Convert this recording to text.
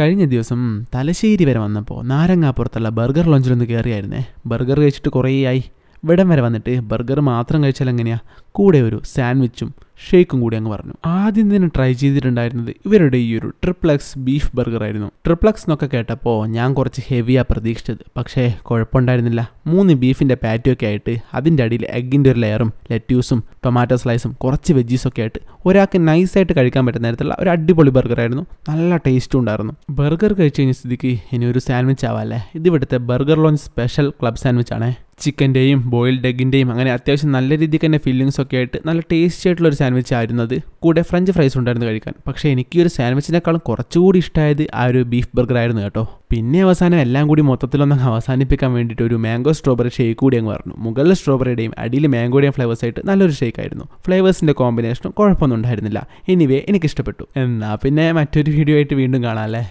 കഴിഞ്ഞ ദിവസം തലശ്ശേരി വരെ വന്നപ്പോൾ നാരങ്ങാപ്പുറത്തുള്ള ബർഗർ ലോഞ്ചിലൊന്ന് കയറിയായിരുന്നേ ബർഗർ കഴിച്ചിട്ട് കുറേയായി. ഇവിടം വരെ വന്നിട്ട് ബർഗർ മാത്രം കഴിച്ചാൽ എങ്ങനെയാ? കൂടെ ഒരു സാൻഡ്വിച്ചും ഷേക്കും കൂടി അങ്ങ് പറഞ്ഞു. ആദ്യം തന്നെ ട്രൈ ചെയ്തിട്ടുണ്ടായിരുന്നത് ഇവരുടെ ഈ ഒരു ട്രിപ്ലക്സ് ബീഫ് ബർഗർ ആയിരുന്നു. ട്രിപ്ലക്സ് എന്നൊക്കെ കേട്ടപ്പോൾ ഞാൻ കുറച്ച് ഹെവിയാണ് പ്രതീക്ഷിച്ചത്. പക്ഷേ കുഴപ്പമുണ്ടായിരുന്നില്ല. മൂന്ന് ബീഫിന്റെ പാറ്റിയൊക്കെ ആയിട്ട് അതിന്റെ അടിയിൽ എഗ്ഗിന്റെ ഒരു ലെയറും ലെറ്റ്യൂസും ടൊമാറ്റോ സ്ലൈസും കുറച്ച് വെജീസൊക്കെ ആയിട്ട് ഒരാൾക്ക് നൈസായിട്ട് കഴിക്കാൻ പറ്റുന്ന തരത്തിലുള്ള ഒരു അടിപൊളി ബർഗർ ആയിരുന്നു. നല്ല ടേസ്റ്റും ഉണ്ടായിരുന്നു. ബർഗർ കഴിച്ച് കഴിഞ്ഞ സ്ഥിതിക്ക് ഇനി ഒരു സാൻഡ്വിച്ച് ആവാല്ലേ ഇത് ഇവിടുത്തെ burger lounge special club sandwich ആണേ. ചിക്കന്റെയും ബോയിൽഡ് എഗിന്റെയും അങ്ങനെ അത്യാവശ്യം നല്ല രീതിക്ക് തന്നെ ഫില്ലിങ്സ് ഒക്കെ ആയിട്ട് നല്ല ടേസ്റ്റി ആയിട്ടുള്ള ഒരു സാൻഡ്വിച്ച് ആയിരുന്നത്. കൂടെ ഫ്രഞ്ച് ഫ്രൈസ് ഉണ്ടായിരുന്നു കഴിക്കാൻ. പക്ഷേ എനിക്ക് ഒരു സാൻഡ്വിച്ചിനേക്കാളും കുറച്ചുകൂടി ഇഷ്ടമായത് ആ ഒരു ബീഫ് ബർഗർ ആയിരുന്നു കേട്ടോ. പിന്നെ അവസാനം എല്ലാം കൂടി മൊത്തത്തിലൊന്ന് അവസാനിപ്പിക്കാൻ വേണ്ടിയിട്ട് ഒരു മാംഗോ സ്ട്രോബെറി ഷേക്ക് കൂടി അങ്ങ് പറഞ്ഞു. മുകളിൽ സ്ട്രോബെറിയുടെയും അടിയിൽ മാംഗോയുടെയും ഫ്ലേവേഴ്സ് ആയിട്ട് നല്ലൊരു ഷേക്ക് ആയിരുന്നു. ഫ്ലേവേഴ്സിന്റെ കോമ്പിനേഷനും കുഴപ്പമൊന്നും ഉണ്ടായിരുന്നില്ല. എനിവേ എനിക്ക് ഇഷ്ടപ്പെട്ടു എന്നാൽ പിന്നെ മറ്റൊരു വീഡിയോ ആയിട്ട് വീണ്ടും കാണാം അല്ലേ?